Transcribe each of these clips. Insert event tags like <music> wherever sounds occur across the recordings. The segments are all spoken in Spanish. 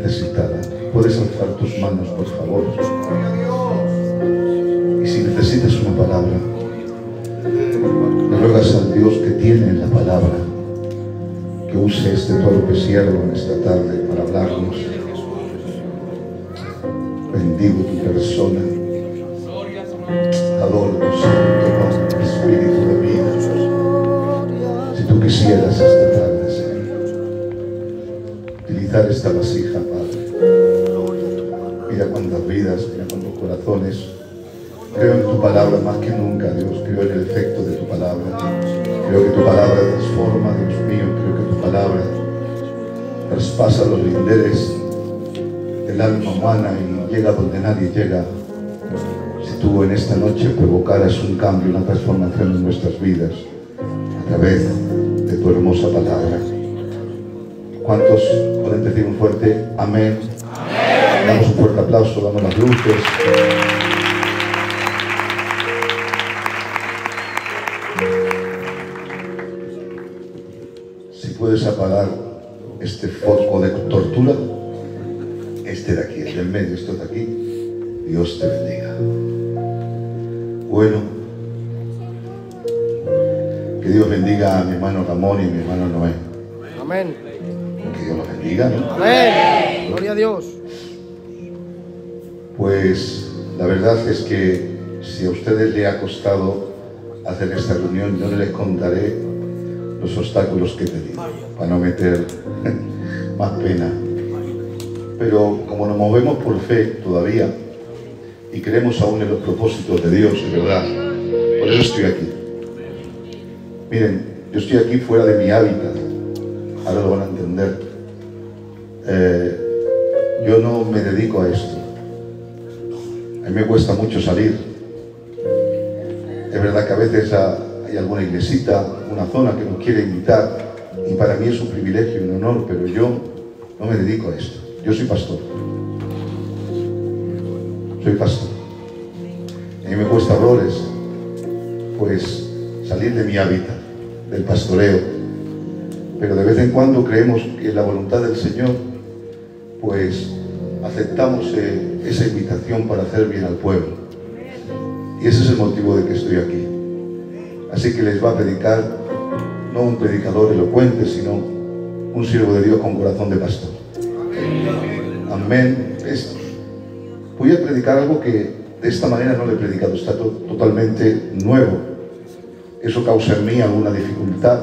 necesitada. Puedes alzar tus manos, por favor. Y si necesitas una palabra, le ruegas al Dios que tiene la palabra, que use este torpe siervo en esta tarde para hablarnos. Bendigo tu persona. Traspasa los linderes del alma humana y llega donde nadie llega. Si tú en esta noche provocaras un cambio, una transformación en nuestras vidas a través de tu hermosa palabra. ¿Cuántos pueden decir un fuerte amén? Damos un fuerte aplauso, damos las luces. Si puedes apagar este foco de tortura, este de aquí, el del medio, esto de aquí, Dios te bendiga. Bueno, que Dios bendiga a mi hermano Ramón y a mi hermano Noé. Amén. Que Dios los bendiga, ¿no? Amén. Gloria a Dios. Pues la verdad es que si a ustedes les ha costado hacer esta reunión, yo no les contaré los obstáculos que he tenido para no meter <laughs> más pena. Pero como nos movemos por fe todavía y creemos aún en los propósitos de Dios, de verdad, por eso estoy aquí. Miren, yo estoy aquí fuera de mi hábitat, ahora lo van a entender. Eh, yo no me dedico a esto. A mí me cuesta mucho salir. Es verdad que a veces ha- hay alguna iglesita, una zona que nos quiere invitar y para mí es un privilegio y un honor, pero yo no me dedico a esto. Yo soy pastor. Soy pastor. A mí me cuesta horrores, pues, salir de mi hábitat, del pastoreo. Pero de vez en cuando creemos que la voluntad del Señor, pues, aceptamos eh, esa invitación para hacer bien al pueblo. Y ese es el motivo de que estoy aquí. Así que les va a predicar, no un predicador elocuente, sino un siervo de Dios con corazón de pastor. Amén. Es- voy a predicar algo que de esta manera no le he predicado, está to- totalmente nuevo. Eso causa en mí alguna dificultad,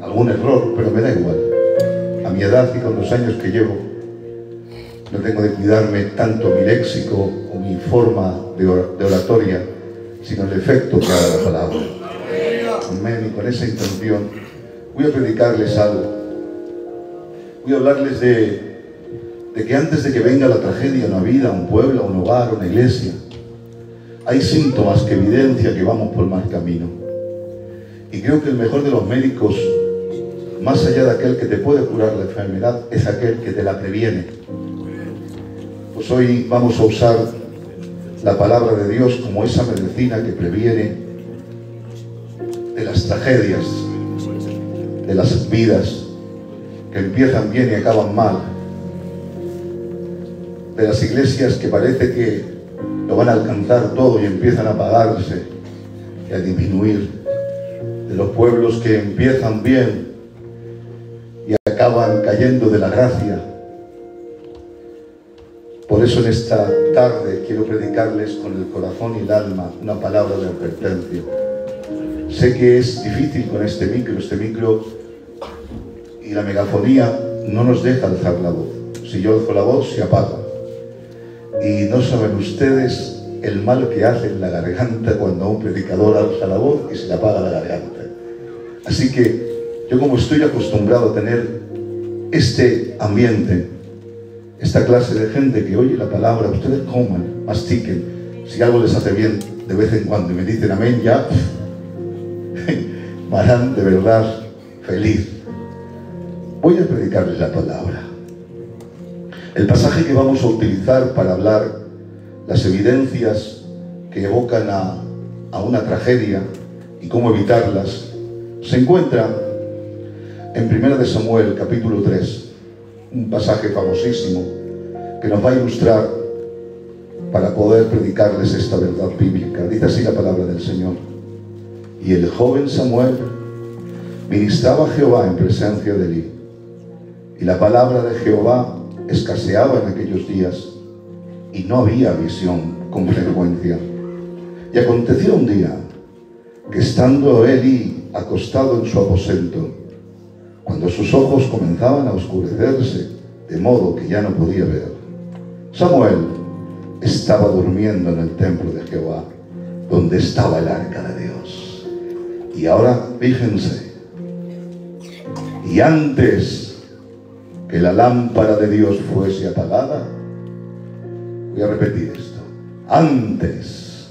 algún error, pero me da igual. A mi edad y con los años que llevo, no tengo de cuidarme tanto mi léxico o mi forma de or- de oratoria, sino el efecto que haga la palabra. Amén. Y con esa intención voy a predicarles algo. Voy a hablarles de, de que antes de que venga la tragedia a una vida, un pueblo, un hogar, una iglesia, hay síntomas que evidencian que vamos por mal camino. Y creo que el mejor de los médicos, más allá de aquel que te puede curar la enfermedad, es aquel que te la previene. Pues hoy vamos a usar la palabra de Dios como esa medicina que previene de las tragedias, de las vidas que empiezan bien y acaban mal, de las iglesias que parece que lo van a alcanzar todo y empiezan a apagarse y a disminuir, de los pueblos que empiezan bien y acaban cayendo de la gracia. Por eso en esta tarde quiero predicarles con el corazón y el alma una palabra de advertencia. Sé que es difícil con este micro, este micro y la megafonía no nos deja alzar la voz. Si yo alzo la voz se apaga. Y no saben ustedes el mal que hace en la garganta cuando un predicador alza la voz y se le apaga la garganta. Así que yo como estoy acostumbrado a tener este ambiente, esta clase de gente que oye la palabra, ustedes coman, mastiquen, si algo les hace bien de vez en cuando y me dicen amén, ya <laughs> harán de verdad feliz. Voy a predicarles la palabra. El pasaje que vamos a utilizar para hablar las evidencias que evocan a, a una tragedia y cómo evitarlas, se encuentra en 1 de Samuel capítulo 3, un pasaje famosísimo que nos va a ilustrar para poder predicarles esta verdad bíblica. Dice así la palabra del Señor. Y el joven Samuel ministraba a Jehová en presencia de él. Y la palabra de Jehová escaseaba en aquellos días y no había visión con frecuencia. Y aconteció un día que estando Eli acostado en su aposento, cuando sus ojos comenzaban a oscurecerse, de modo que ya no podía ver, Samuel estaba durmiendo en el templo de Jehová, donde estaba el arca de Dios. Y ahora, fíjense, y antes que la lámpara de Dios fuese apagada, voy a repetir esto, antes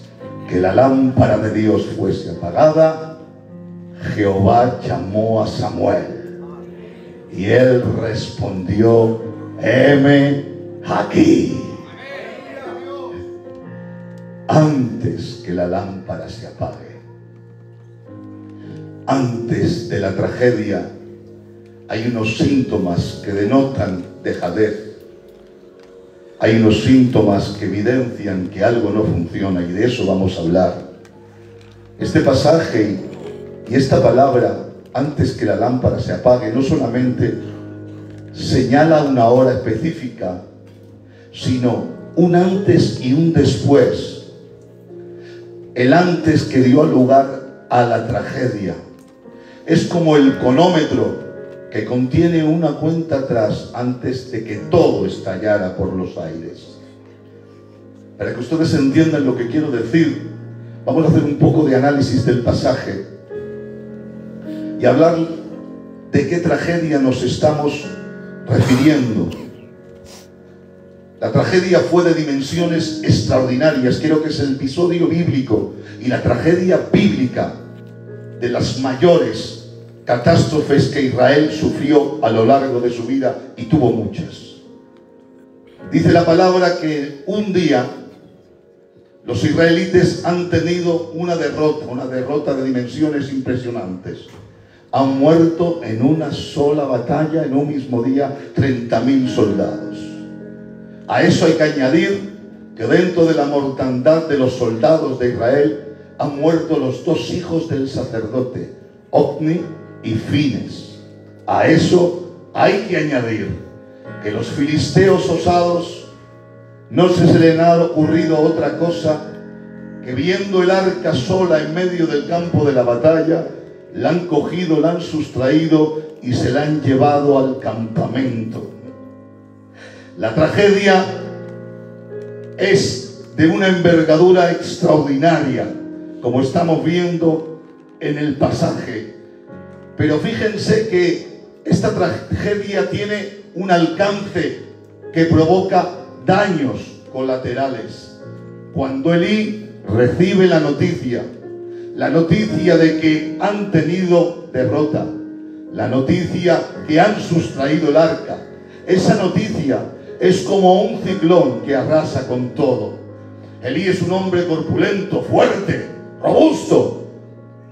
que la lámpara de Dios fuese apagada, Jehová llamó a Samuel y él respondió, heme aquí. Antes que la lámpara se apague, antes de la tragedia, hay unos síntomas que denotan dejadez. Hay unos síntomas que evidencian que algo no funciona y de eso vamos a hablar. Este pasaje y esta palabra antes que la lámpara se apague, no solamente señala una hora específica, sino un antes y un después. El antes que dio lugar a la tragedia. Es como el conómetro que contiene una cuenta atrás antes de que todo estallara por los aires. Para que ustedes entiendan lo que quiero decir, vamos a hacer un poco de análisis del pasaje y hablar de qué tragedia nos estamos refiriendo. La tragedia fue de dimensiones extraordinarias, creo que es el episodio bíblico y la tragedia bíblica de las mayores catástrofes que Israel sufrió a lo largo de su vida y tuvo muchas. Dice la palabra que un día los israelites han tenido una derrota, una derrota de dimensiones impresionantes han muerto en una sola batalla, en un mismo día, 30.000 soldados. A eso hay que añadir que dentro de la mortandad de los soldados de Israel han muerto los dos hijos del sacerdote, Ocni y Fines. A eso hay que añadir que los filisteos osados no se les ha ocurrido otra cosa que viendo el arca sola en medio del campo de la batalla, la han cogido, la han sustraído y se la han llevado al campamento. La tragedia es de una envergadura extraordinaria, como estamos viendo en el pasaje. Pero fíjense que esta tragedia tiene un alcance que provoca daños colaterales. Cuando Elí recibe la noticia la noticia de que han tenido derrota, la noticia que han sustraído el arca. Esa noticia es como un ciclón que arrasa con todo. Elí es un hombre corpulento, fuerte, robusto,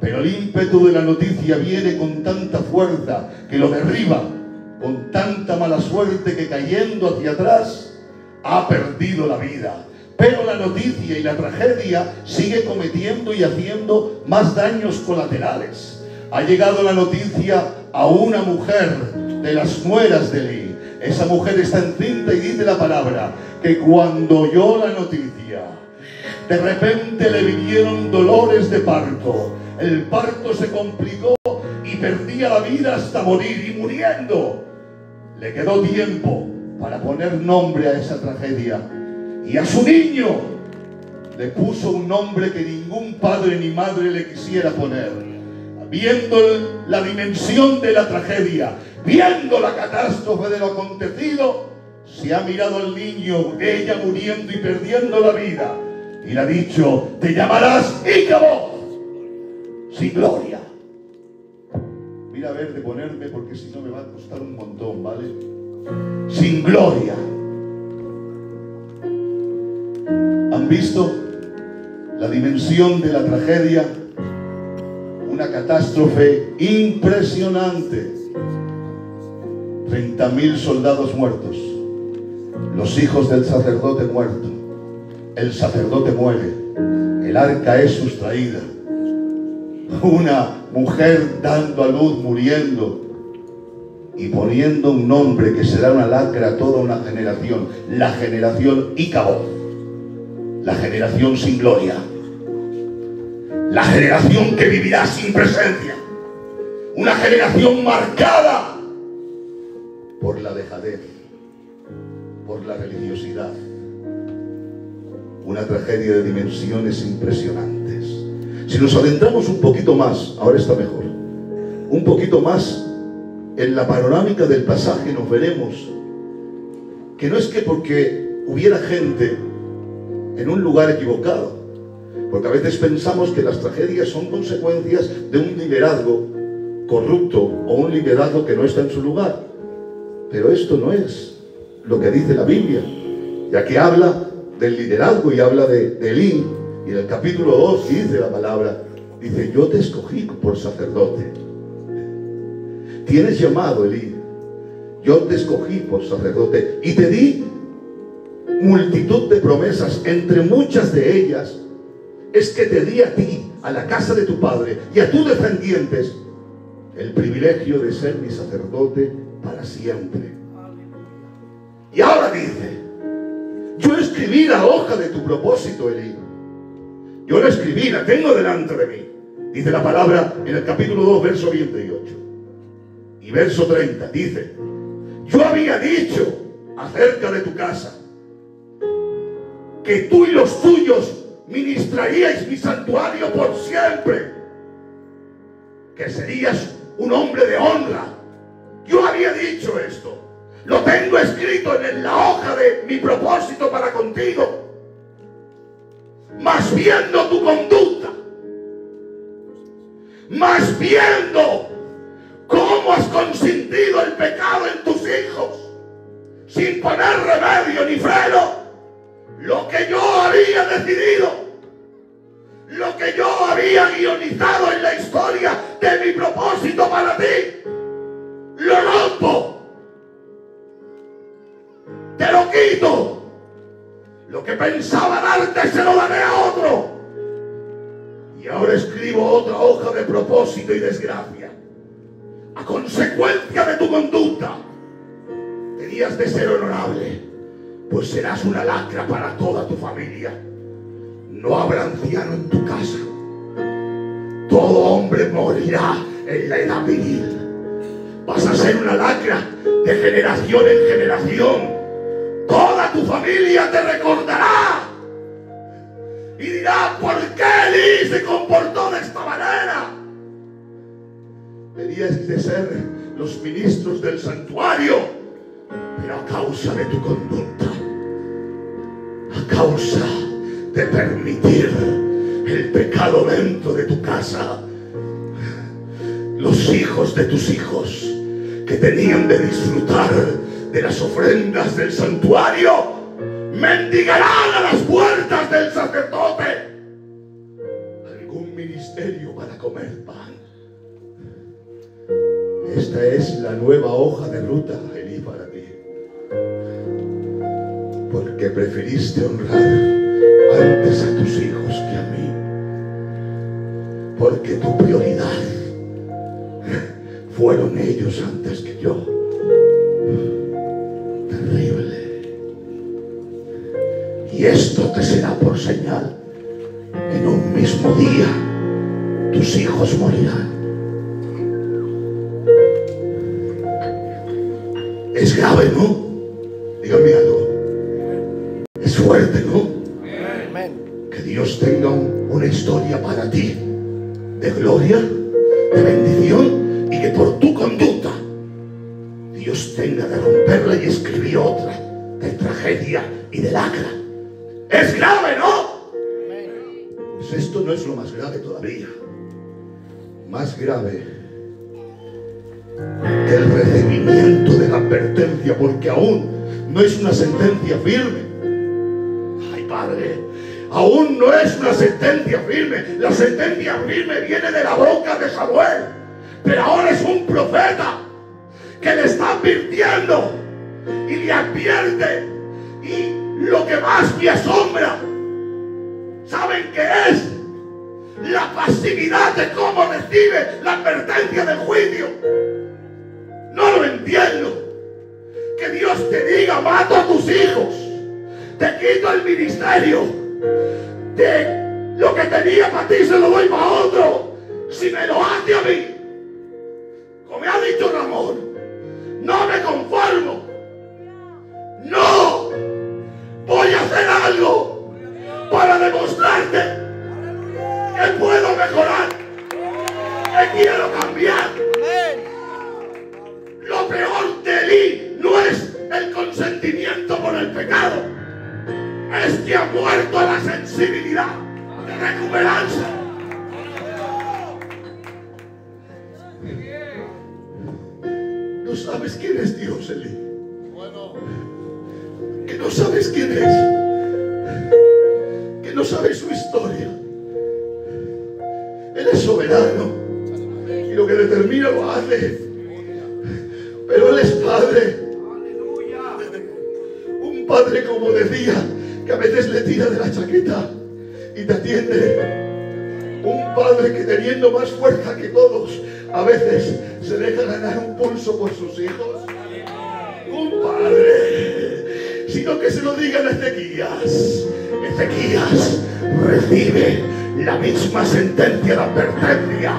pero el ímpetu de la noticia viene con tanta fuerza que lo derriba, con tanta mala suerte que cayendo hacia atrás ha perdido la vida. Pero la noticia y la tragedia sigue cometiendo y haciendo más daños colaterales. Ha llegado la noticia a una mujer de las mueras de Lee. Esa mujer está encinta y dice la palabra que cuando oyó la noticia, de repente le vinieron dolores de parto. El parto se complicó y perdía la vida hasta morir y muriendo. Le quedó tiempo para poner nombre a esa tragedia y a su niño le puso un nombre que ningún padre ni madre le quisiera poner. Viendo la dimensión de la tragedia, viendo la catástrofe de lo acontecido, Si ha mirado al niño, ella muriendo y perdiendo la vida, y le ha dicho, te llamarás Ícabo, sin gloria. Mira a ver de ponerme porque si no me va a costar un montón, ¿vale? Sin gloria. ¿Han visto la dimensión de la tragedia? Una catástrofe impresionante. 30.000 soldados muertos. Los hijos del sacerdote muerto. El sacerdote muere. El arca es sustraída. Una mujer dando a luz, muriendo y poniendo un nombre que será una lacra a toda una generación. La generación Ícabo la generación sin gloria, la generación que vivirá sin presencia, una generación marcada por la dejadez, por la religiosidad, una tragedia de dimensiones impresionantes. Si nos adentramos un poquito más, ahora está mejor, un poquito más en la panorámica del pasaje nos veremos que no es que porque hubiera gente en un lugar equivocado. Porque a veces pensamos que las tragedias son consecuencias de un liderazgo corrupto o un liderazgo que no está en su lugar. Pero esto no es lo que dice la Biblia, ya que habla del liderazgo y habla de, Elí. Y en el capítulo 2 dice la palabra, dice, yo te escogí por sacerdote. Tienes llamado, Elí. Yo te escogí por sacerdote y te di multitud de promesas, entre muchas de ellas, es que te di a ti, a la casa de tu padre y a tus descendientes, el privilegio de ser mi sacerdote para siempre. Y ahora dice, yo escribí la hoja de tu propósito, Elí. Yo la escribí, la tengo delante de mí. Dice la palabra en el capítulo 2, verso 28. Y verso 30, dice, yo había dicho acerca de tu casa, que tú y los tuyos ministraríais mi santuario por siempre, que serías un hombre de honra. Yo había dicho esto, lo tengo escrito en la hoja de mi propósito para contigo. Más viendo tu conducta, más viendo cómo has consentido el pecado en tus hijos, sin poner remedio ni freno lo que yo había decidido, lo que yo había guionizado en la historia de mi propósito para ti, lo rompo, te lo quito. Lo que pensaba darte se lo daré a otro. Y ahora escribo otra hoja de propósito y desgracia. A consecuencia de tu conducta, tenías de ser honorable pues serás una lacra para toda tu familia. No habrá anciano en tu casa. Todo hombre morirá en la edad viril. Vas a ser una lacra de generación en generación. Toda tu familia te recordará. Y dirá, ¿por qué Eli se comportó de esta manera? Tenías de ser los ministros del santuario pero a causa de tu conducta, a causa de permitir el pecado dentro de tu casa, los hijos de tus hijos que tenían de disfrutar de las ofrendas del santuario, mendigarán a las puertas del sacerdote algún ministerio para comer pan. Esta es la nueva hoja de ruta, porque preferiste honrar antes a tus hijos que a mí. Porque tu prioridad fueron ellos antes que yo. Terrible. Y esto te será por señal. En un mismo día tus hijos morirán. Es grave, ¿no? Dígame algo fuerte, ¿no? Que Dios tenga una historia para ti de gloria, de bendición y que por tu conducta Dios tenga de romperla y escribir otra de tragedia y de lacra. Es grave, ¿no? Pues esto no es lo más grave todavía. Más grave el recibimiento de la advertencia, porque aún no es una sentencia firme. Aún no es una sentencia firme. La sentencia firme viene de la boca de Samuel. Pero ahora es un profeta que le está advirtiendo y le advierte. Y lo que más me asombra, ¿saben qué es? La pasividad de cómo recibe la advertencia del juicio. No lo entiendo. Que Dios te diga, mato a tus hijos. Te quito el ministerio. De lo que tenía para ti se lo doy para otro. Si me lo hace a mí. Como ha dicho Ramón, no me conformo. No. Voy a hacer algo para demostrarte que puedo mejorar. Que quiero cambiar. Lo peor de Eli no es el consentimiento por el pecado. Es que ha muerto la sensibilidad de recuperarse. No sabes quién es Dios, Eli. Que no sabes quién es. Que no sabes su historia. Él es soberano. Y lo que determina lo hace. Pero Él es Padre. Un Padre, como decía, que a veces le tira de la chaqueta y te atiende. Un Padre que teniendo más fuerza que todos, a veces se deja ganar un pulso por sus hijos. Un Padre, sino que se lo digan a Ezequías. Ezequías recibe la misma sentencia de advertencia.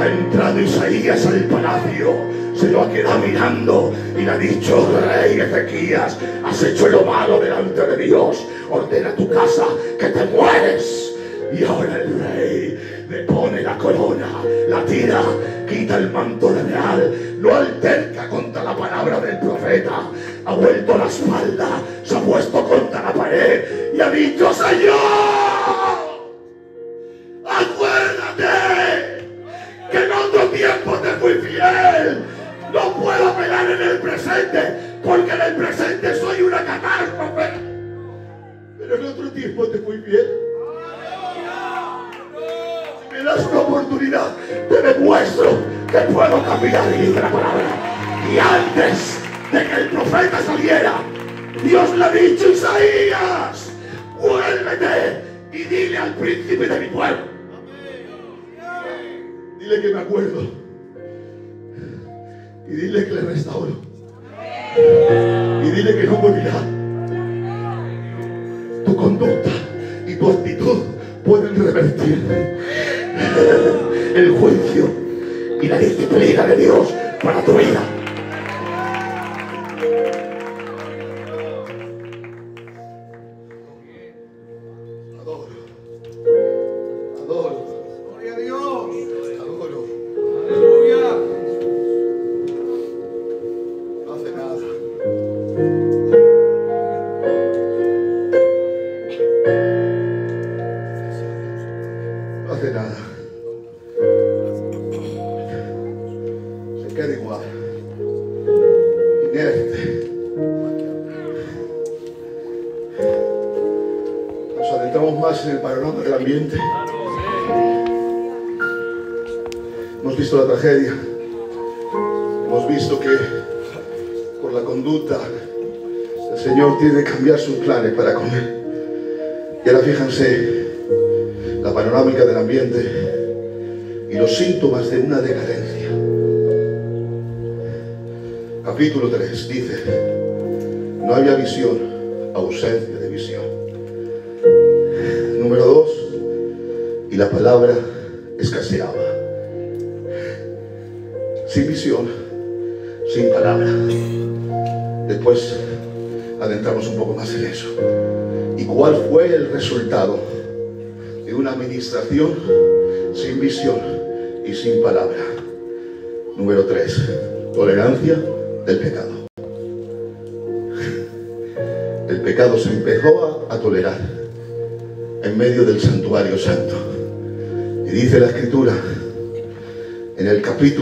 Ha entrado Isaías al palacio, se lo ha quedado mirando y le ha dicho, rey Ezequías, has hecho lo malo delante de Dios, ordena tu casa que te mueres. Y ahora el rey le pone la corona, la tira, quita el manto real, no alterca contra la palabra del profeta, ha vuelto la espalda, se ha puesto contra la pared y ha dicho, Señor, acuérdate que en otro tiempo te fui fiel. No puedo apelar en el presente, porque en el presente soy una catástrofe. Pero en otro tiempo te fui fiel. Si me das una oportunidad, te demuestro que puedo cambiar y la palabra. Y antes de que el profeta saliera, Dios le ha dicho a Isaías, vuélvete y dile al príncipe de mi pueblo. Dile que me acuerdo. Y dile que le restauro. Y dile que no morirá. Conducta y tu actitud pueden revertir el juicio y la disciplina de Dios para tu vida.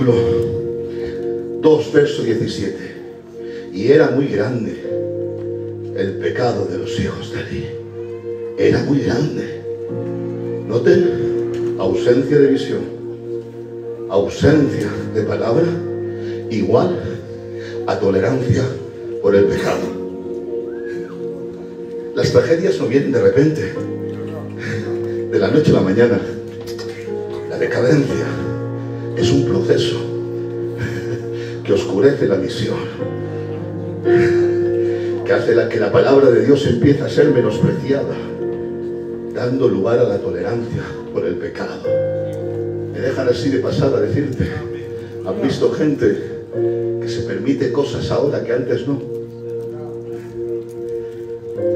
Capítulo 2, verso 17, y era muy grande el pecado de los hijos de Eli. Era muy grande. Noten, ausencia de visión, ausencia de palabra, igual a tolerancia por el pecado. Las tragedias no vienen de repente, de la noche a la mañana. La decadencia es un proceso que oscurece la visión, que hace la, que la palabra de Dios empieza a ser menospreciada, dando lugar a la tolerancia por el pecado. Me dejan así de pasada decirte, ¿han visto gente que se permite cosas ahora que antes no?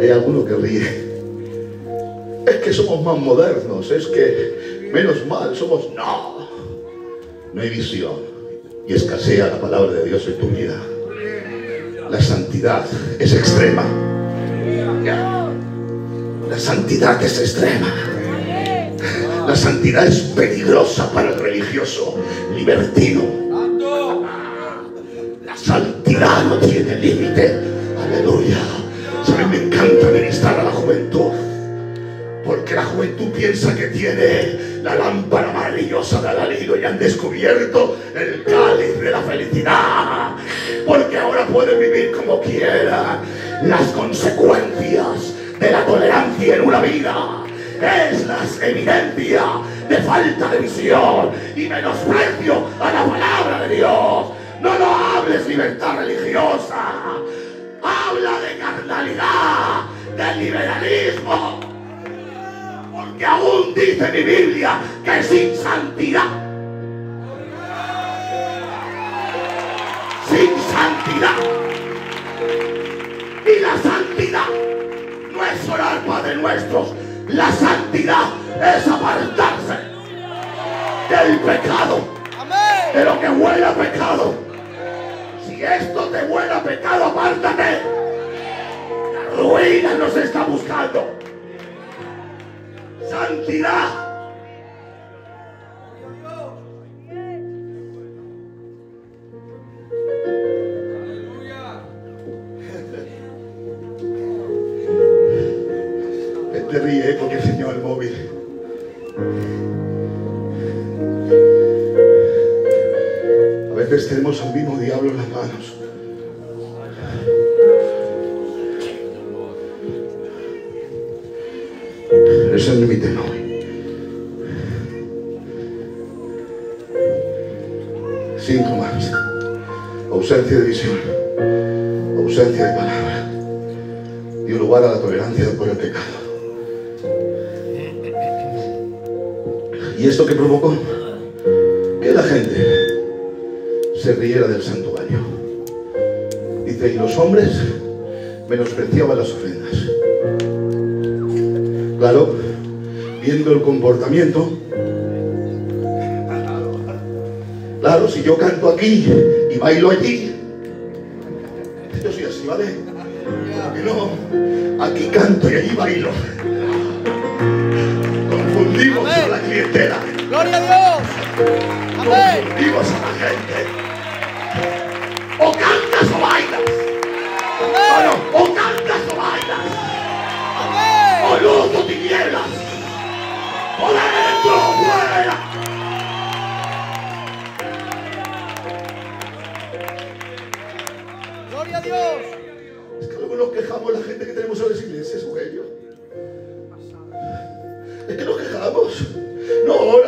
Hay alguno que ríe. Es que somos más modernos, es que menos mal somos... No, no hay visión y escasea la palabra de Dios en tu vida. La santidad es extrema. La santidad es extrema. La santidad es peligrosa para el religioso libertino. La santidad no tiene límite. Aleluya. ¿Saben? Me encanta ministrar a la juventud. Porque la juventud piensa que tiene la lámpara maravillosa de Alalino y han descubierto el cáliz de la felicidad. Porque ahora pueden vivir como quieran. Las consecuencias de la tolerancia en una vida es la evidencia de falta de visión y menosprecio a la palabra de Dios. No lo hables libertad religiosa. Habla de carnalidad, del liberalismo. Porque aún dice mi Biblia que sin santidad, sin santidad, y la santidad no es orar Padre Nuestros, la santidad es apartarse del pecado, de lo que huele a pecado. Si esto te huele a pecado, apártate. La ruina nos está buscando. Santidad. Ausencia de visión. Ausencia de palabra. Dio lugar a la tolerancia por el pecado. ¿Y esto qué provocó? Que la gente se riera del santuario. Dice, y los hombres menospreciaban las ofrendas. Claro, viendo el comportamiento, claro, si yo canto aquí y bailo allí, No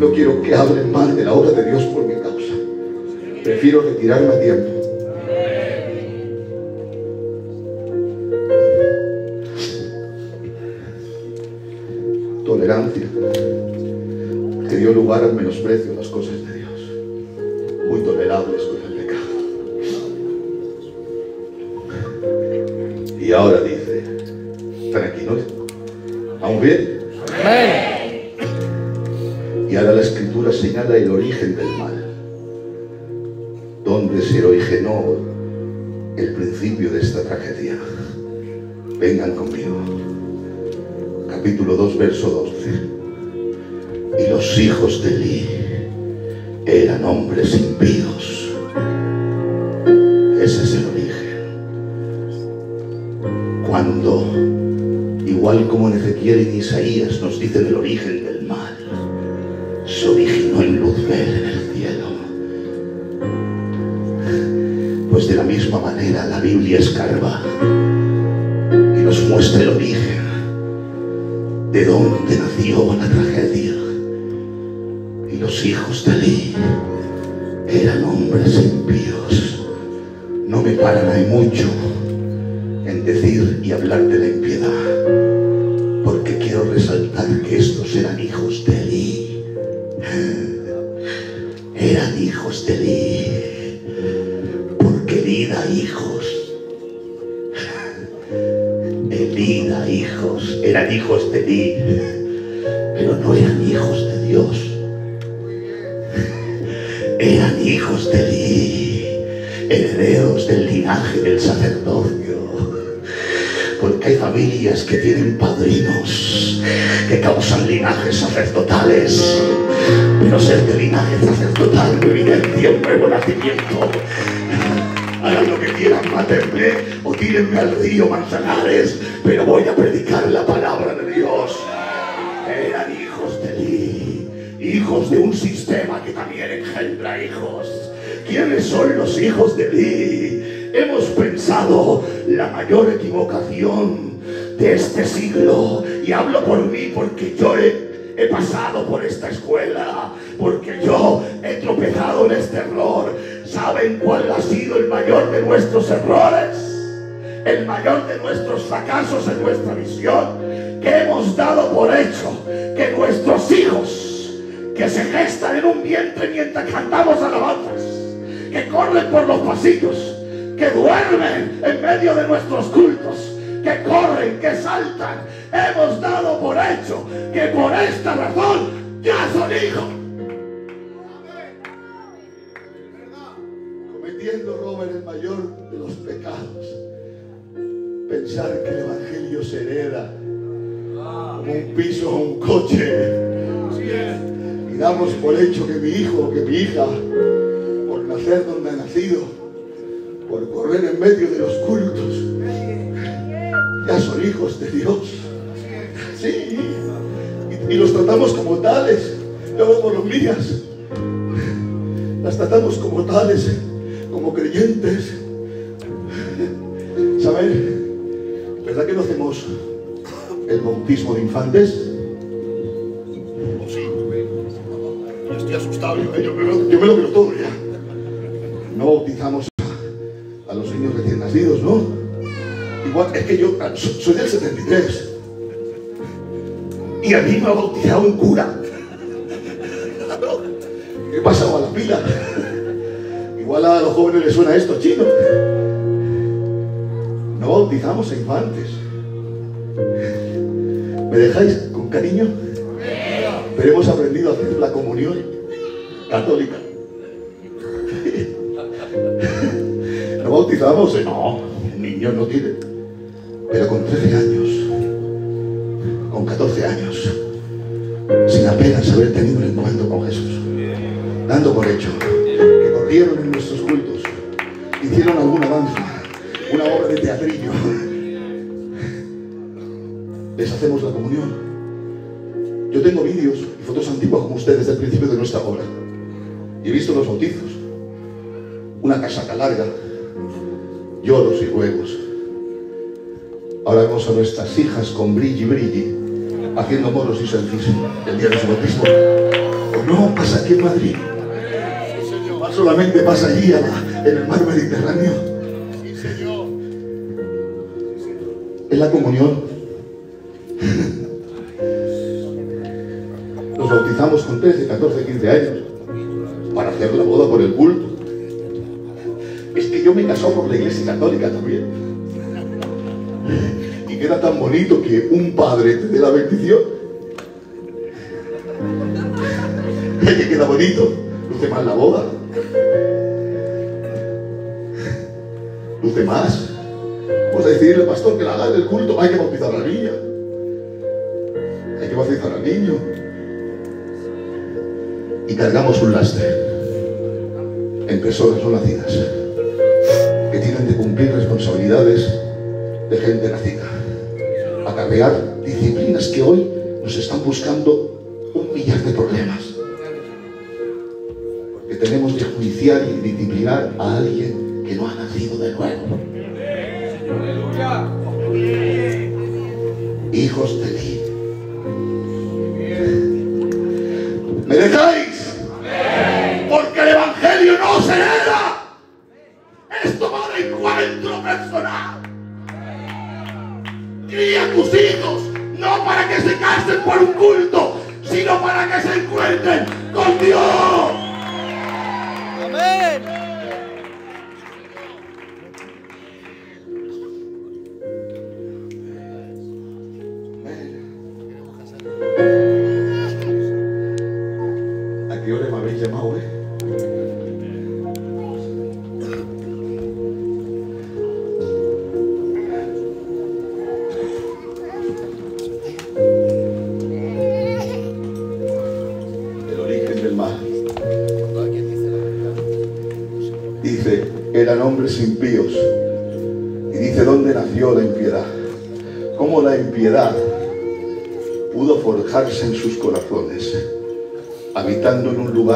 No quiero que hablen mal de la obra de Dios por mi causa. Prefiero retirarme a tiempo. Tolerancia que dio lugar al menosprecio de las cosas nuevo nacimiento. Hagan lo que quieran, mátenme o tírenme al río Manzanares, pero voy a predicar la palabra de Dios. Eran hijos de Eli, hijos de un sistema que también engendra hijos. ¿Quiénes son los hijos de Eli? Hemos pensado la mayor equivocación de este siglo, y hablo por mí porque yo he, he pasado por esta escuela, porque yo he tropezado en este error. ¿Saben cuál ha sido el mayor de nuestros errores? El mayor de nuestros fracasos en nuestra visión, que hemos dado por hecho que nuestros hijos, que se gestan en un vientre mientras cantamos alabanzas, que corren por los pasillos, que duermen en medio de nuestros cultos, que corren, que saltan. Hemos dado por hecho que por esta razón ya son hijos. Cometiendo Robert el mayor de los pecados. Pensar que el Evangelio se hereda como un piso o un coche. Y damos por hecho que mi hijo, que mi hija, por nacer donde ha nacido, por correr en medio de los cultos, ya son hijos de Dios. Sí, y, los tratamos como tales. Los mías, las tratamos como tales, como creyentes, ¿saben? ¿Verdad que no hacemos el bautismo de infantes? Yo estoy asustado, yo, me, lo creo todo ya. No bautizamos a, a los niños recién nacidos, ¿no? Igual, es que yo ah, soy del 73 y a mí me ha bautizado un cura. <laughs> He pasado a la pila. Igual a los jóvenes les suena esto chino. No bautizamos a infantes. ¿Me dejáis con cariño? Pero hemos aprendido a hacer la comunión católica. No bautizamos, no, un niño no tiene. Pero con 13 años, con 14 años, sin apenas haber tenido un encuentro con Jesús, dando por hecho en nuestros cultos, hicieron alguna danza, una obra de teatrillo. Les hacemos la comunión. Yo tengo vídeos y fotos antiguas como ustedes del principio de nuestra obra. Y he visto los bautizos. Una casaca larga, lloros y ruegos. Ahora vemos a nuestras hijas con brilli brilli, haciendo moros y selfies el día de su bautismo. O no pasa aquí en Madrid. Solamente pasa allí en el mar Mediterráneo. Es la comunión. Nos bautizamos con 13, 14, 15 años para hacer la boda por el culto. Es que yo me casado por la iglesia católica también. Y queda tan bonito que un padre te dé la bendición. Que queda bonito. Luce más la boda. Más. Vamos a decirle al pastor que la haga del culto. Hay que bautizar la niña. Hay que bautizar al niño. Y cargamos un lastre en personas no nacidas que tienen de cumplir responsabilidades de gente nacida. Acarrear disciplinas que hoy nos están buscando un millar de problemas. Porque tenemos que juiciar y disciplinar a alguien que no ha nacido Esto va de encuentro personal. Cría tus hijos, no para que se casen por un culto, sino para que se encuentren con Dios.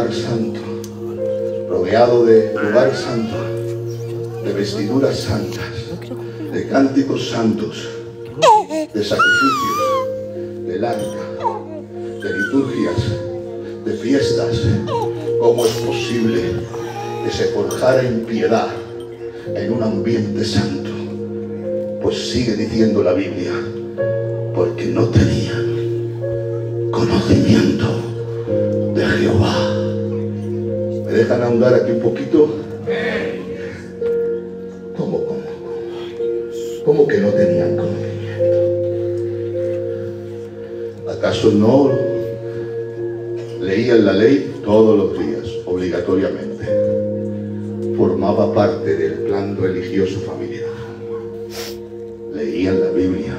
Lugar santo, rodeado de lugar santo, de vestiduras santas, de cánticos santos, de sacrificios, del arca, de liturgias, de fiestas. ¿Cómo es posible que se forjara impiedad en un ambiente santo? Pues sigue diciendo la Biblia, porque no tenían conocimiento ahondar aquí un poquito? ¿Cómo, cómo? ¿Cómo que no tenían conocimiento? ¿Acaso no leían la ley todos los días, obligatoriamente? Formaba parte del plan religioso familiar. Leían la Biblia.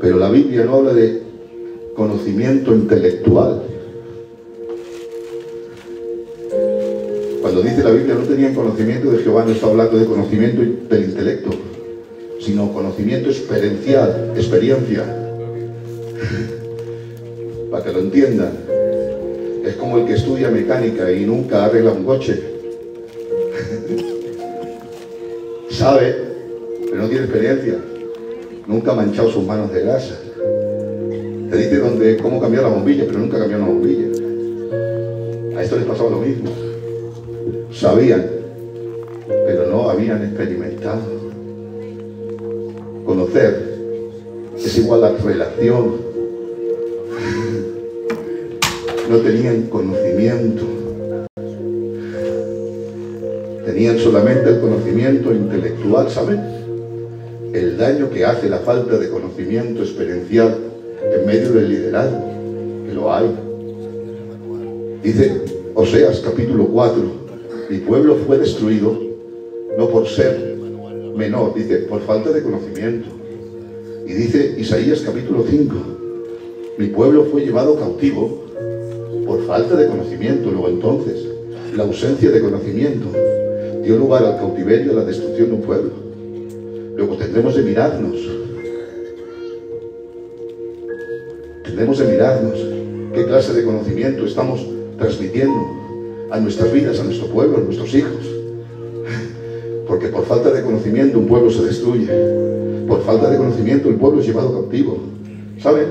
Pero la Biblia no habla de conocimiento intelectual. Cuando dice la Biblia no tenían conocimiento de Jehová, no está hablando de conocimiento del intelecto, sino conocimiento experiencial, experiencia. <laughs> Para que lo entiendan, es como el que estudia mecánica y nunca arregla un coche. <laughs> Sabe, pero no tiene experiencia. Nunca ha manchado sus manos de grasa. Te dice dónde, cómo cambiar la bombilla, pero nunca cambió una bombilla. A esto les pasaba lo mismo. Sabían, pero no habían experimentado. Conocer es igual a relación. No tenían conocimiento. Tenían solamente el conocimiento intelectual, ¿saben? El daño que hace la falta de conocimiento experiencial en medio del liderazgo, que lo hay. Dice Oseas capítulo 4, mi pueblo fue destruido no por ser menor, dice, por falta de conocimiento. Y dice Isaías capítulo 5, mi pueblo fue llevado cautivo por falta de conocimiento. Luego entonces, la ausencia de conocimiento dio lugar al cautiverio, a la destrucción de un pueblo. Luego tendremos de mirarnos. Tendremos de mirarnos qué clase de conocimiento estamos transmitiendo a nuestras vidas, a nuestro pueblo, a nuestros hijos. Porque por falta de conocimiento un pueblo se destruye. Por falta de conocimiento el pueblo es llevado cautivo. ¿Saben?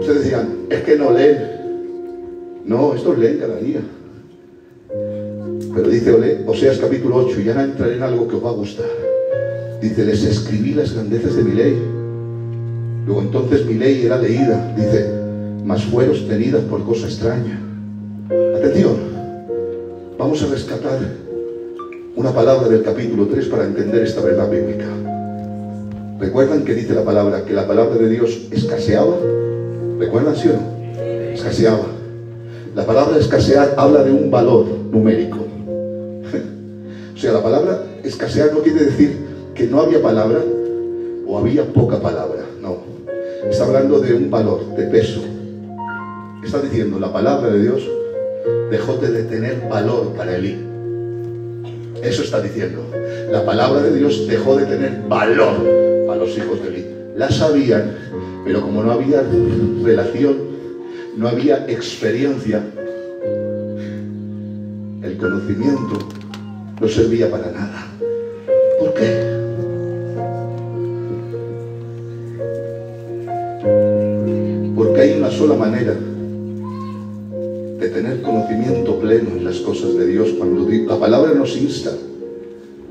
Ustedes decían, es que no leen. No, estos leen cada día. Pero dice Oseas capítulo 8, y no entraré en algo que os va a gustar. Dice, les escribí las grandezas de mi ley. Luego entonces mi ley era leída. Dice, mas fueron tenidas por cosa extraña. Atención, vamos a rescatar una palabra del capítulo 3 para entender esta verdad bíblica. ¿Recuerdan que dice la palabra que la palabra de Dios escaseaba? ¿Recuerdan, sí o no? Escaseaba. La palabra escasear habla de un valor numérico. <laughs> O sea, la palabra escasear no quiere decir que no había palabra o había poca palabra. No. Está hablando de un valor, de peso. Está diciendo, la palabra de Dios dejó de tener valor para Elí. Eso está diciendo. La palabra de Dios dejó de tener valor para los hijos de Elí. La sabían, pero como no había relación, no había experiencia, el conocimiento no servía para nada. ¿Por qué? Porque hay una sola manera de tener conocimiento pleno en las cosas de Dios cuando la palabra nos insta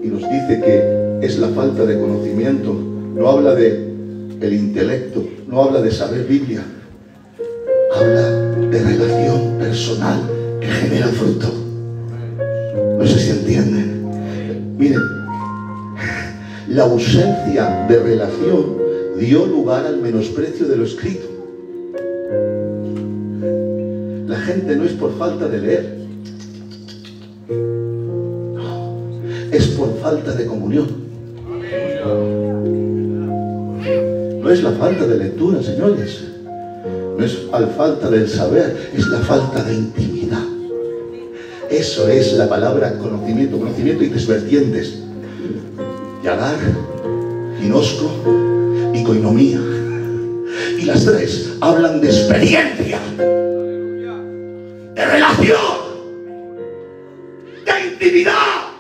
y nos dice que es la falta de conocimiento, no habla de el intelecto, no habla de saber Biblia, habla de relación personal que genera fruto. No sé si entienden. Miren, la ausencia de relación dio lugar al menosprecio de lo escrito. Gente no es por falta de leer, es por falta de comunión. No es la falta de lectura, señores. No es la falta del saber, es la falta de intimidad. Eso es la palabra conocimiento, conocimiento y tres vertientes. Ginosco y coinomía. Y las tres hablan de experiencia, de relación, de intimidad,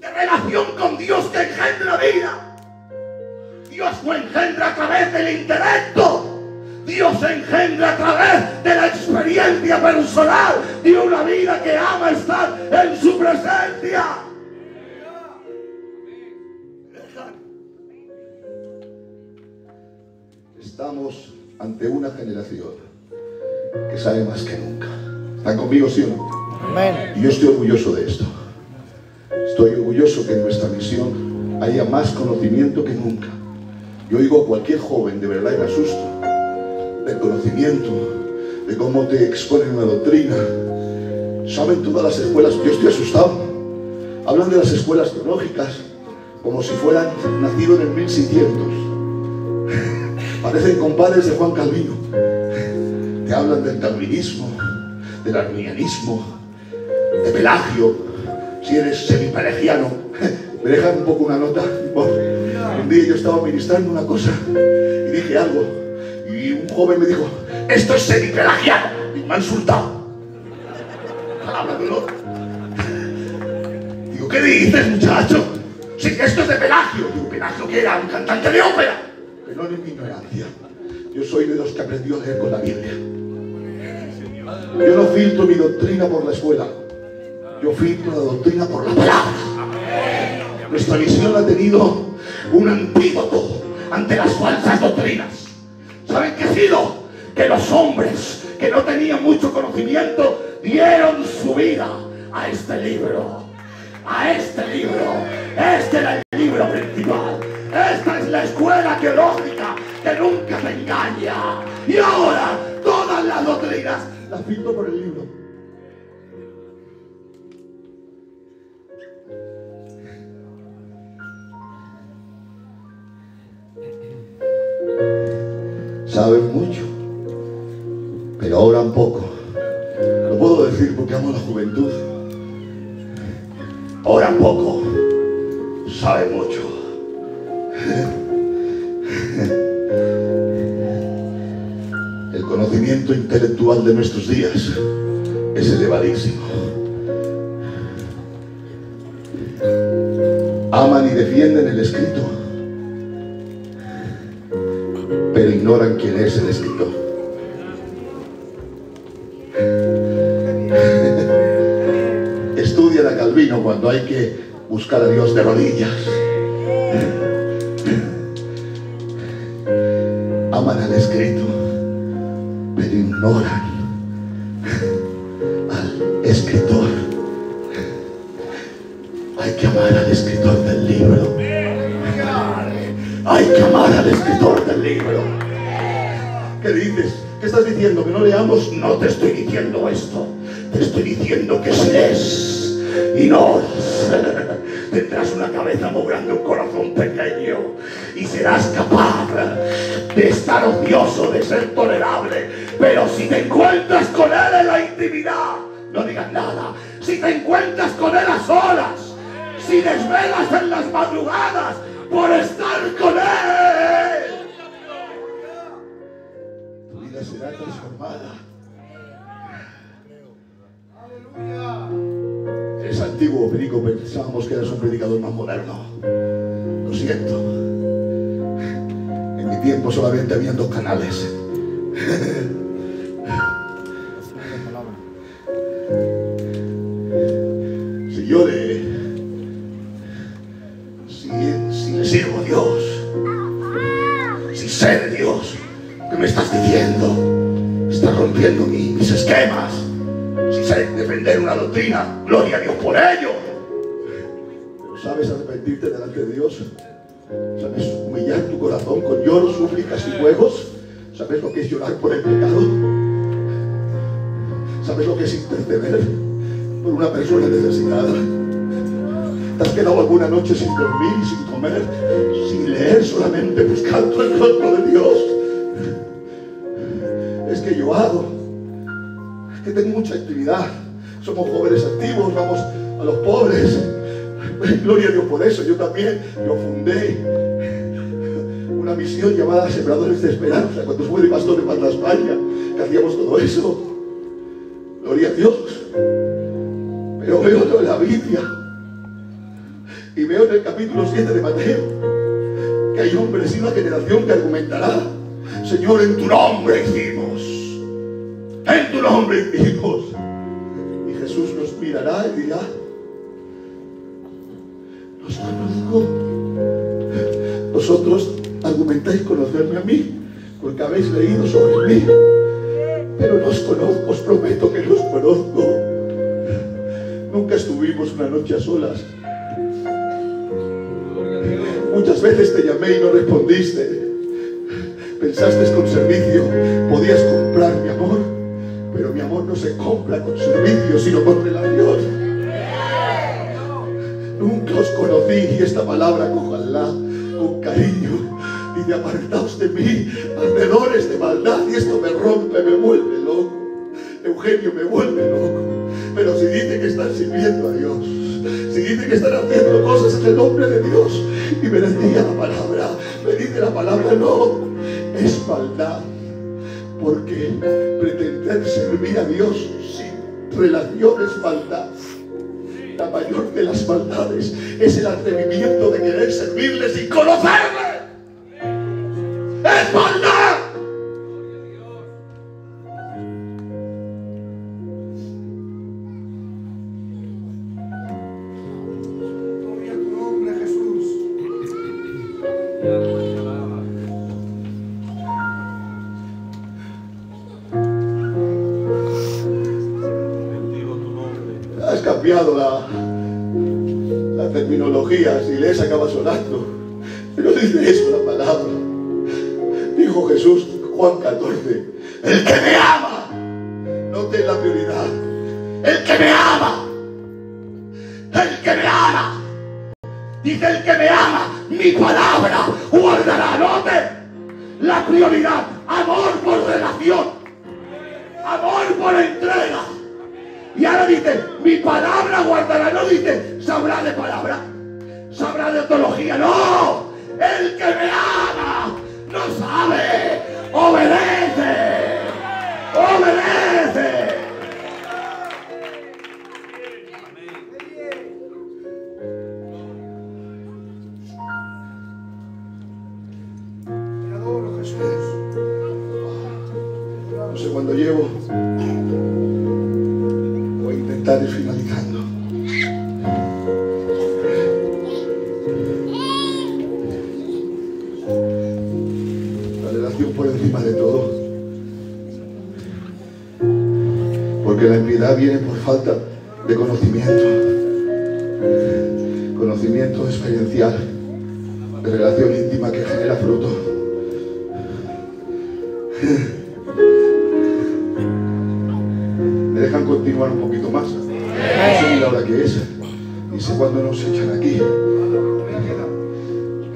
de relación con Dios que engendra vida. Dios no engendra a través del intelecto. Dios engendra a través de la experiencia personal de una vida que ama estar en su presencia. Estamos ante una generación que sabe más que nunca. ¿Están conmigo, sí o no? Amén. Y yo estoy orgulloso de esto. Estoy orgulloso que en nuestra misión haya más conocimiento que nunca. Yo oigo a cualquier joven de verdad y me asusto del conocimiento, de cómo te exponen una doctrina. Saben todas las escuelas, yo estoy asustado. Hablan de las escuelas teológicas como si fueran nacidos en el 1600. <laughs> Parecen compadres de Juan Calvino. Te hablan del calvinismo, del arminianismo, de Pelagio, si eres semipelagiano. <laughs> Me dejan un poco una nota. Un día yo estaba ministrando una cosa y dije algo. Y un joven me dijo, esto es semipelagiano. Y me ha insultado. Háblamelo. Digo, ¿qué dices, muchacho? Que esto es de Pelagio. Digo, ¿Pelagio que era? Un cantante de ópera. Pero no es mi ignorancia. Yo soy de los que aprendió a leer con la Biblia. Yo no filtro mi doctrina por la escuela. Yo filtro la doctrina por la palabra. Nuestra misión ha tenido un antídoto ante las falsas doctrinas. ¿Saben qué ha sido? Que los hombres que no tenían mucho conocimiento dieron su vida a este libro. A este libro. Este era el libro principal. Esta es la escuela teológica que nunca te engaña. Y ahora todas las doctrinas las pinto por el libro. Saben mucho, pero oran poco. Lo puedo decir porque amo la juventud. Oran poco, saben mucho. Intelectual de nuestros días es elevadísimo. Aman y defienden el escrito, pero ignoran quién es el escritor. <laughs> Estudian a Calvino cuando hay que buscar a Dios de rodillas. Aman al escrito, al escritor. Hay que amar al escritor del libro. Hay que amar al escritor del libro. ¿Qué dices? ¿Qué estás diciendo? ¿Que no leamos? No te estoy diciendo esto. Te estoy diciendo que si lees y no tendrás una cabeza muy grande, un corazón pequeño y serás capaz de estar ocioso, de ser. Te encuentras con Él en la intimidad, no digas nada. Si te encuentras con Él a solas, si desvelas en las madrugadas por estar con Él, tu vida será transformada. Eres antiguo, Perico, pensábamos que eras un predicador más moderno. Lo siento. En mi tiempo solamente habían dos canales. Mi- mis esquemas. Si sé defender una doctrina, gloria a Dios por ello. Pero sabes arrepentirte delante de Dios. ¿Sabes humillar tu corazón con lloros, súplicas y juegos? ¿Sabes lo que es llorar por el pecado? ¿Sabes lo que es interceder por una persona necesitada? ¿Te has quedado alguna noche sin dormir sin comer, sin leer, solamente buscando el rostro de Dios? Que yo hago, que tengo mucha actividad. Somos jóvenes activos, vamos a los pobres. Gloria a Dios por eso. Yo también, yo fundé una misión llamada Sembradores de Esperanza cuando fue de pastor en España, que hacíamos todo eso. Gloria a Dios. Pero veo lo de la Biblia y veo en el capítulo 7 de Mateo que hay hombres y una generación que argumentará, Señor, en tu nombre hicimos, en tu nombre hicimos. Y Jesús nos mirará y dirá, los conozco. Vosotros argumentáis conocerme a mí, porque habéis leído sobre mí. Pero no os conozco, os prometo que no os conozco. Nunca estuvimos una noche a solas. Muchas veces te llamé y no respondiste. Pensaste con servicio, podías comprar mi amor, pero mi amor no se compra con servicio, sino con relación. Nunca os conocí y esta palabra cójanla con cariño. Dice, apartaos de mí, hacedores de maldad, y esto me rompe, me vuelve loco. Eugenio me vuelve loco. Pero si dice que están sirviendo a Dios, si dice que están haciendo cosas en el nombre de Dios, y me decía la palabra, me dice la palabra, no, es maldad. Porque pretender servir a Dios sin relación es maldad. La mayor de las maldades es el atrevimiento de querer servirle sin conocerle.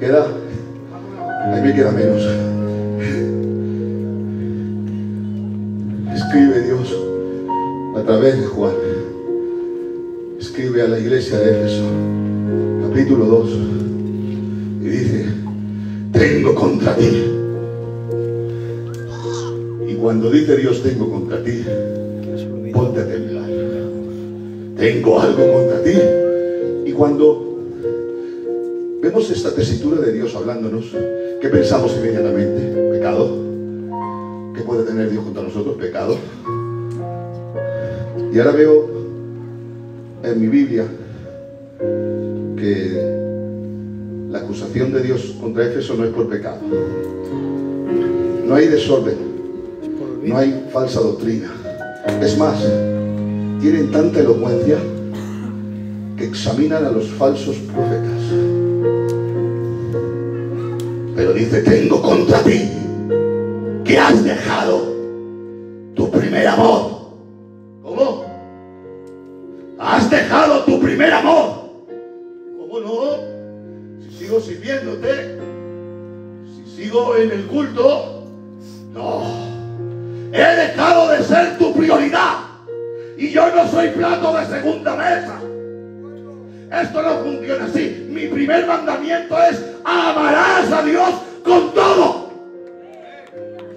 Queda. A mí me queda menos. Escribe Dios a través de Juan. Escribe a la iglesia de Éfeso, capítulo 2. Y dice, tengo contra ti. Y cuando dice Dios tengo contra ti, ponte a temblar. Tengo algo contra ti. Y cuando vemos esta tesitura de Dios hablándonos, ¿qué pensamos inmediatamente? Pecado. ¿Qué puede tener Dios contra nosotros? Pecado. Y ahora veo en mi Biblia que la acusación de Dios contra Éfeso no es por pecado. No hay desorden. No hay falsa doctrina. Es más, tienen tanta elocuencia que examinan a los falsos profetas. Pero dice, tengo contra ti que has dejado tu primer amor. ¿Cómo? Has dejado tu primer amor. ¿Cómo no? Si sigo sirviéndote, si sigo en el culto, no. He dejado de ser tu prioridad. Y yo no soy plato de segunda mesa. Esto no funciona así. Mi primer mandamiento es amarás a Dios con todo.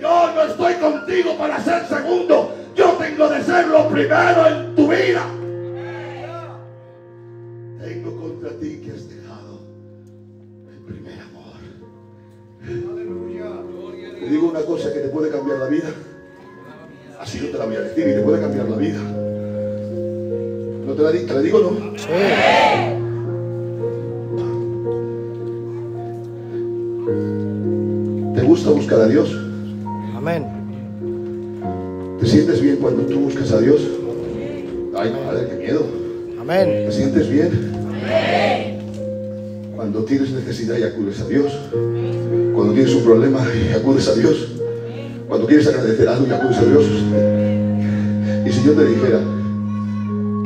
Yo no estoy contigo para ser segundo. Yo tengo de ser lo primero en tu vida. Tengo contra ti que has dejado el primer amor. Te digo una cosa que te puede cambiar la vida. Así no te la voy a decir y te puede cambiar la vida. Te la, te la digo, no. Sí. ¿Te gusta buscar a Dios? Amén. ¿Te sientes bien cuando tú buscas a Dios? Ay, madre, qué miedo. Amén. ¿Te sientes bien? Cuando tienes necesidad y acudes a Dios. Cuando tienes un problema y acudes a Dios. Cuando quieres agradecer algo y acudes a Dios. Y si yo te dijera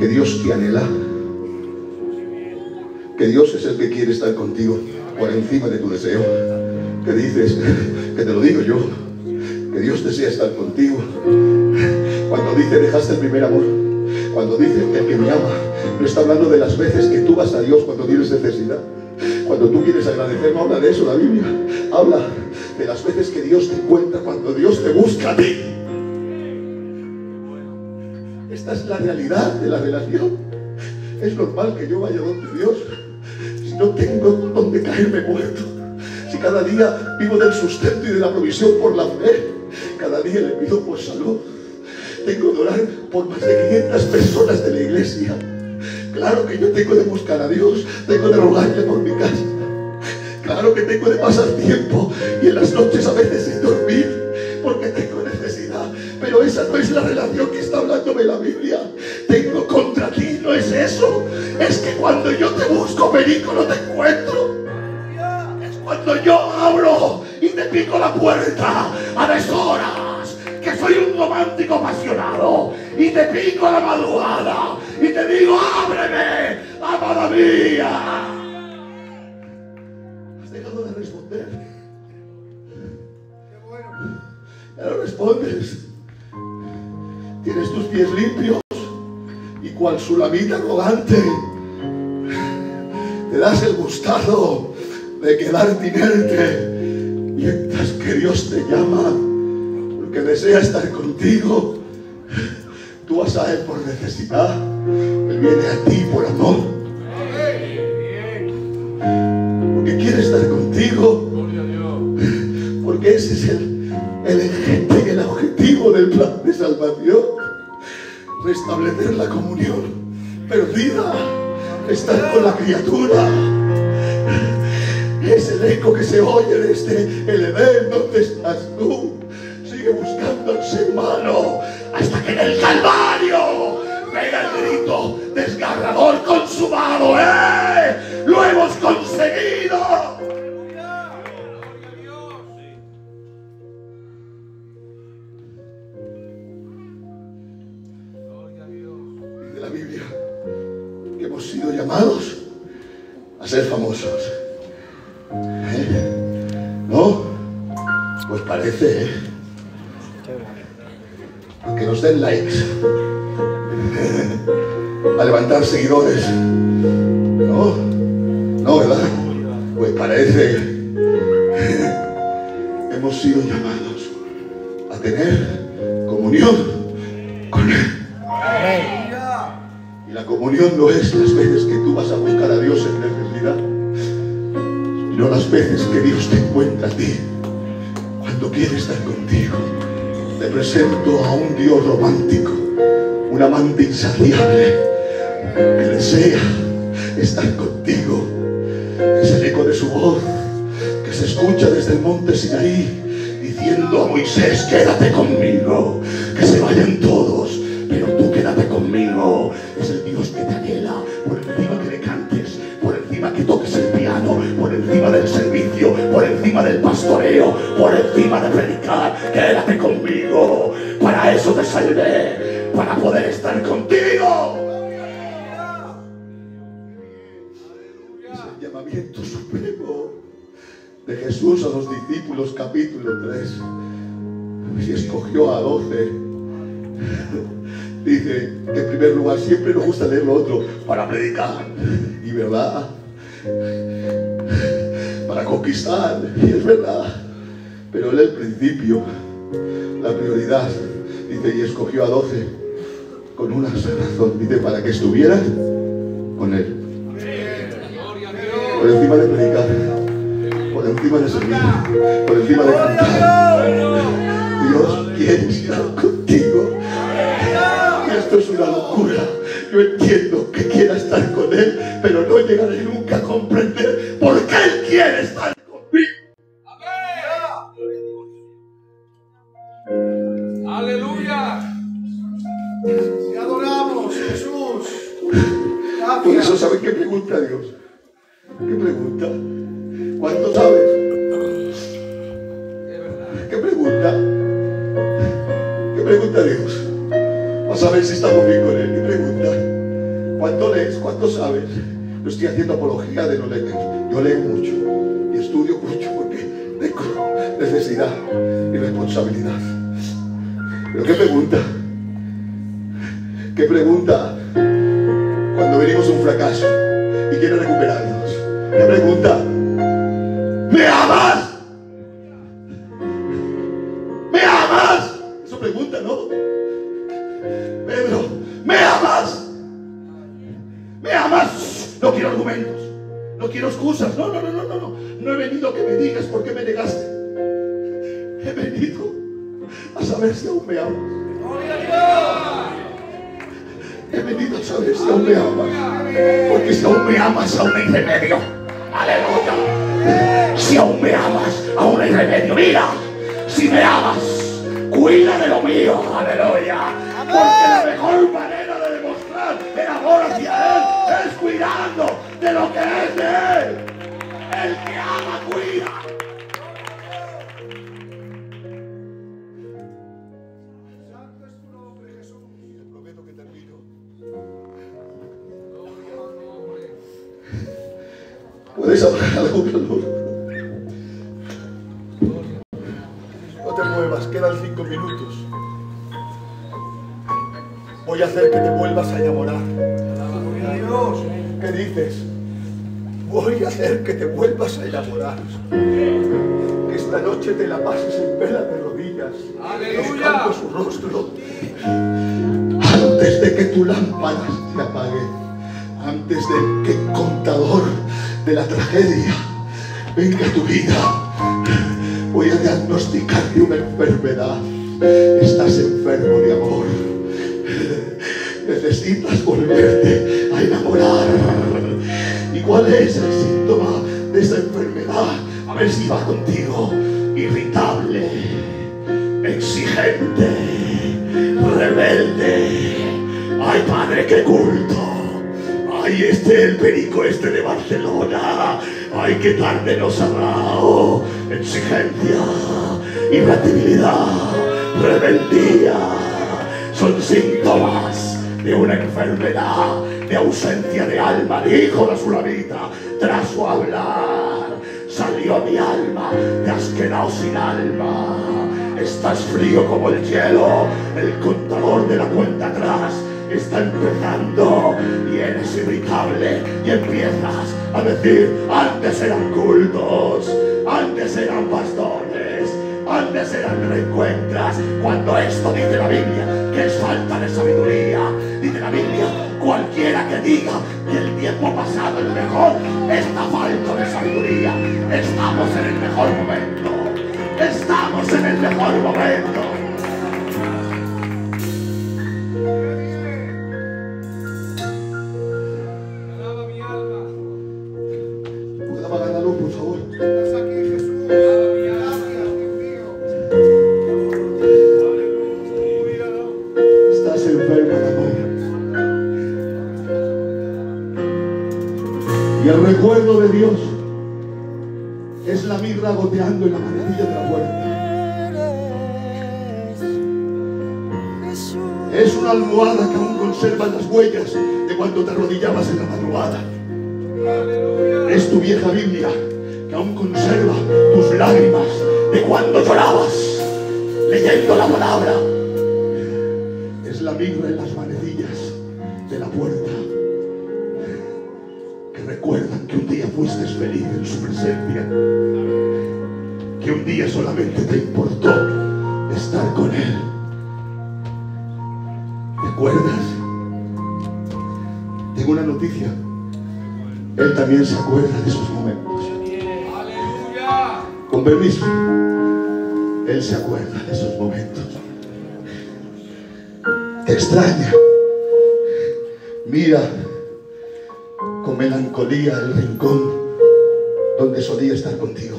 que Dios te anhela, que Dios es el que quiere estar contigo por encima de tu deseo, que dices, <laughs> que te lo digo yo, que Dios desea estar contigo. Cuando dice dejaste el primer amor, cuando dice el que me ama, no está hablando de las veces que tú vas a Dios cuando tienes necesidad. Cuando tú quieres agradecer, no habla de eso la Biblia. Habla de las veces que Dios te encuentra cuando Dios te busca a ti. Esta es la realidad de la relación. Es normal que yo vaya donde Dios si no tengo donde caerme muerto. Si cada día vivo del sustento y de la provisión por la fe, cada día le pido por salud. Tengo que orar por más de 500 personas de la iglesia. Claro que yo tengo de buscar a Dios, tengo de rogarle por mi casa. Claro que tengo de pasar tiempo y en las noches a veces sin dormir porque tengo necesidad. Pero esa no es la relación ridículo te encuentro? Es cuando yo hablo y te pico la puerta a deshoras, que soy un romántico apasionado, y te pico la madrugada y te digo, ábreme, amada mía. Has dejado de responder. Ya no respondes. Tienes tus pies limpios y cual sulamita arrogante te das el gustado de quedar inerte mientras que Dios te llama porque desea estar contigo. Tú vas a Él por necesidad, Él viene a ti por amor, porque quiere estar contigo, porque ese es el, el eje- el objetivo del plan de salvación, restablecer la comunión perdida, estar con la criatura. Es el eco que se oye desde el Edén, ¿dónde estás tú? Sigue buscando al ser humano hasta que en el Calvario pega el grito desgarrador consumado, ¡eh! ¡Lo hemos conseguido! A ser famosos. ¿Eh? ¿No? Pues parece, ¿eh? Que nos den likes. <laughs> A levantar seguidores. ¿No? No, ¿verdad? Pues parece. <laughs> Hemos sido llamados a tener comunión con Él. La comunión no es las veces que tú vas a buscar a Dios en necesidad, sino las veces que Dios te encuentra a ti cuando quiere estar contigo. Te presento a un Dios romántico, un amante insaciable que desea estar contigo. Es el eco de su voz que se escucha desde el monte Sinaí diciendo a Moisés, quédate conmigo, que se vayan todos, pero tú conmigo. Es el Dios que te anhela por encima que le cantes, por encima que toques el piano, por encima del servicio, por encima del pastoreo, por encima de predicar. Quédate conmigo. Para eso te salvé, para poder estar contigo. Es el llamamiento supremo de Jesús a los discípulos, capítulo 3. Y escogió a 12. Dice en primer lugar siempre nos gusta leer lo otro para predicar. Y verdad. Para conquistar. Y es verdad. Pero él el principio, la prioridad. Dice, y escogió a 12 con una razón. Dice, para que estuvieran con él. Por encima Yo entiendo que quiera estar con Él, pero no llegaré aún me amas, aún hay remedio. Mira, si me amas, cuida de lo mío, aleluya. Porque la mejor manera de demostrar el amor hacia Él es cuidando de lo que es de Él. El que ama, cuida. Puedes hablar algo, calor. Voy a hacer que te vuelvas a enamorar. Dios, ¿qué dices? Voy a hacer que te vuelvas a enamorar. Que esta noche te la pases en vela de rodillas, buscando su rostro. Antes de que tu lámpara se apague, antes de que el contador de la tragedia venga a tu vida, voy a diagnosticarte una enfermedad. Estás enfermo de amor. Necesitas volverte a enamorar. ¿Y cuál es el síntoma de esa enfermedad? A ver si va contigo. Irritable, exigente, rebelde. Ay, padre, qué culto. Ay, este, el perico este de Barcelona. Ay, qué tarde nos ha dado. Exigencia, irritabilidad, rebeldía. Son síntomas de una enfermedad de ausencia de alma, dijo la sulamita. Tras su hablar, salió mi alma, te has quedado sin alma. Estás frío como el hielo, el contador de la cuenta atrás está empezando y eres irritable y empiezas a decir, antes eran cultos, antes eran pastores, antes eran reencuentras, cuando esto dice la Biblia, que es falta de sabiduría, dice la Biblia, cualquiera que diga que el tiempo pasado es mejor, está falto de sabiduría, estamos en el mejor momento, estamos en el mejor momento. Extraña. Mira con melancolía el rincón donde solía estar contigo.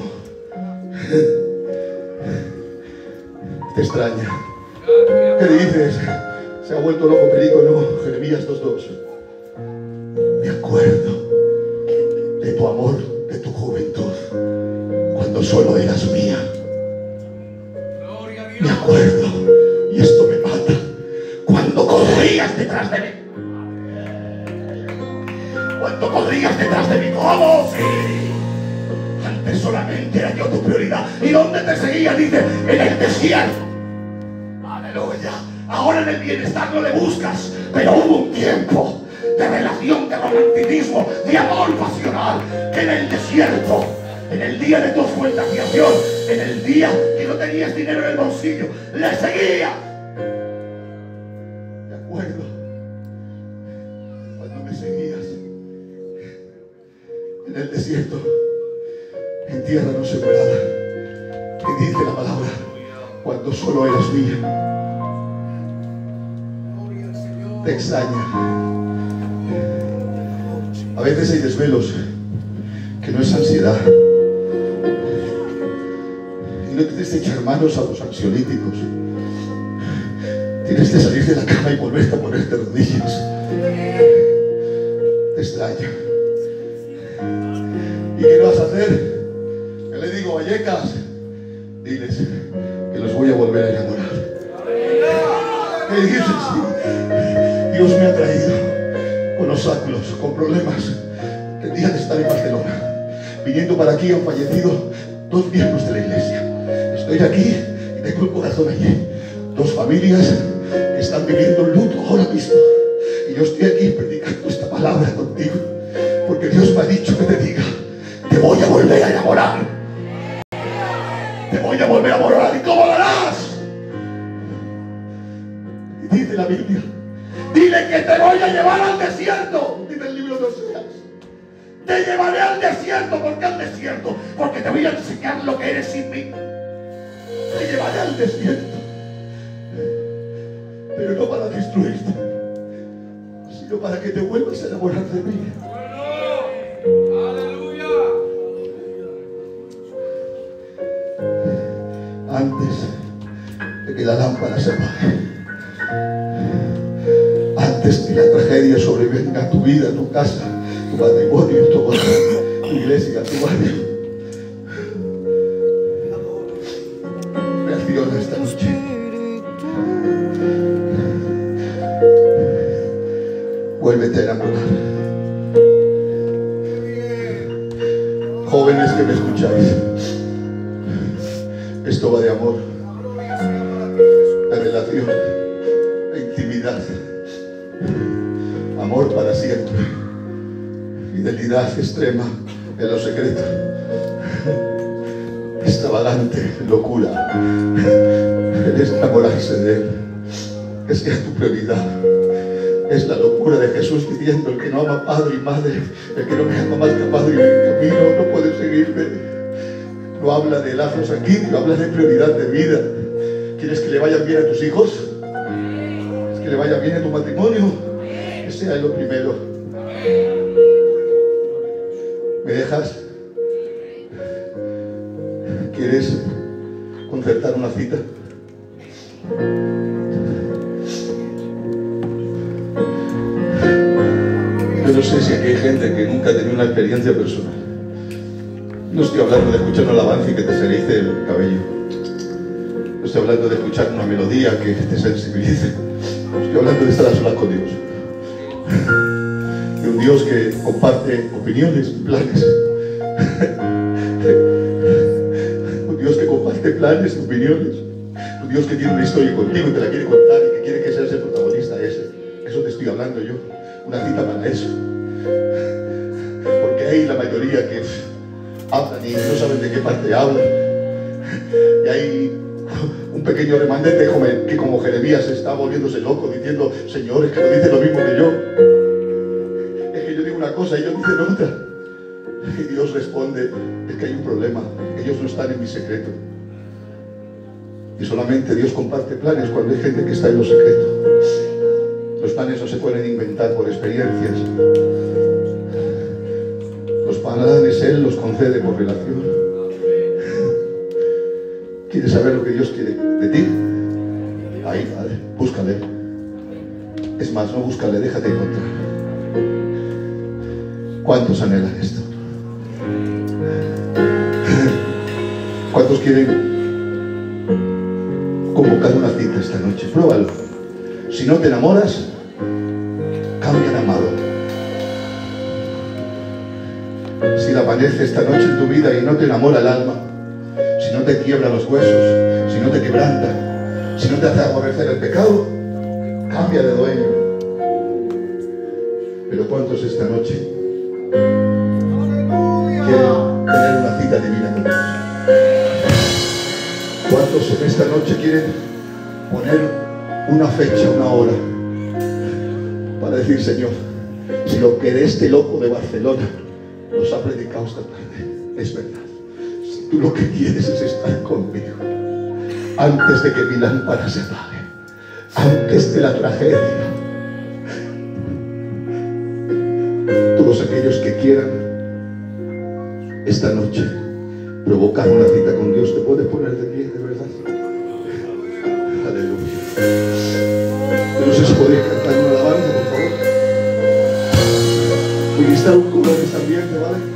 Detrás de mí. Cuando corrías detrás de mí, ¿cómo? Sí. Antes solamente era yo tu prioridad. ¿Y dónde te seguía? Dice, en el desierto. Aleluya. Ahora en el bienestar no le buscas, pero hubo un tiempo de relación, de romanticismo, de amor pasional, que en el desierto, en el día de tu fuentación, en el día que no tenías dinero en el bolsillo, le seguía. Desierto, en tierra no sembrada, y dice la palabra, cuando solo eras mía. Te extraña. A veces hay desvelos que no es ansiedad. Y no tienes que echar manos a los ansiolíticos. Tienes que salir de la cama y volverte a ponerte rodillas. Te extraña. ¿Y qué vas a hacer? ¿Qué le digo, Vallecas? Diles que los voy a volver a enamorar. ¿Qué? Dios me ha traído con obstáculos, con problemas. día de estar en Barcelona, viniendo para aquí han fallecido dos miembros de la iglesia. Estoy aquí y tengo el corazón allí. Dos familias que están viviendo el luto ahora mismo. Y yo estoy aquí predicando esta palabra contigo. Porque Dios me ha dicho que te diga, te voy a volver a enamorar. Te voy a volver a enamorar. ¿Y cómo lo harás? Y dice la Biblia, dile que te voy a llevar al desierto. Dice el libro de Oseas. Te llevaré al desierto. ¿Por qué al desierto? Porque te voy a enseñar lo que eres sin mí. Te llevaré al desierto. Pero no para destruirte, sino para que te vuelvas a enamorar de mí. De que la lámpara se apague. Antes que la tragedia sobrevenga a tu vida, a tu casa, tu matrimonio, tu tu iglesia, tu barrio. Que sea tu prioridad. Es la locura de Jesús diciendo, el que no ama padre y madre, el que no me ama más que padre y camino, no puede seguirme. No habla de lazo sanguíneo, habla de prioridad de vida. ¿Quieres que le vayan bien a tus hijos? Melodía que te sensibilice. Estoy hablando de estar a solas con Dios. De un Dios que comparte opiniones, planes. Un Dios que comparte planes, opiniones. Un Dios que tiene una historia contigo y te la quiere contar y que quiere que seas el protagonista ese. Eso te estoy hablando yo. Una cita para eso. Porque hay la mayoría que hablan y no saben de qué parte hablan. Y hay un pequeño remanente como- que como Jeremías está volviéndose loco diciendo, señores, que no dicen lo mismo que yo. Es que yo digo una cosa y ellos dicen otra. Y Dios responde, es que hay un problema, ellos no están en mi secreto. Y solamente Dios comparte planes cuando hay gente que está en lo secreto. Los planes no se pueden inventar por experiencias. Los planes Él los concede por relación. ¿Quieres saber lo que Dios quiere de ti? Ahí, Padre, búscale. Es más, no búscale, déjate encontrar. ¿Cuántos anhelan esto? <laughs> ¿Cuántos quieren convocar una cita esta noche? Pruébalo. Si no te enamoras, cambia de amado. Si la amanece esta noche en tu vida y no te enamora el alma, te quiebra los huesos, si no te quebranta, si no te hace aborrecer el pecado, cambia de dueño. Pero ¿cuántos esta noche quieren tener una cita divina con Dios? ¿Cuántos en esta noche quieren poner una fecha, una hora, para decir, Señor, si lo que de este loco de Barcelona nos ha predicado esta tarde es verdad, tú lo que quieres es estar conmigo, antes de que mi lámpara se apague, antes de la tragedia, todos aquellos que quieran esta noche provocar una cita con Dios, te puedes poner de pie, de verdad. Aleluya. No sé si podéis cantar una alabanza, por favor. Ministrar un coro también, ¿vale?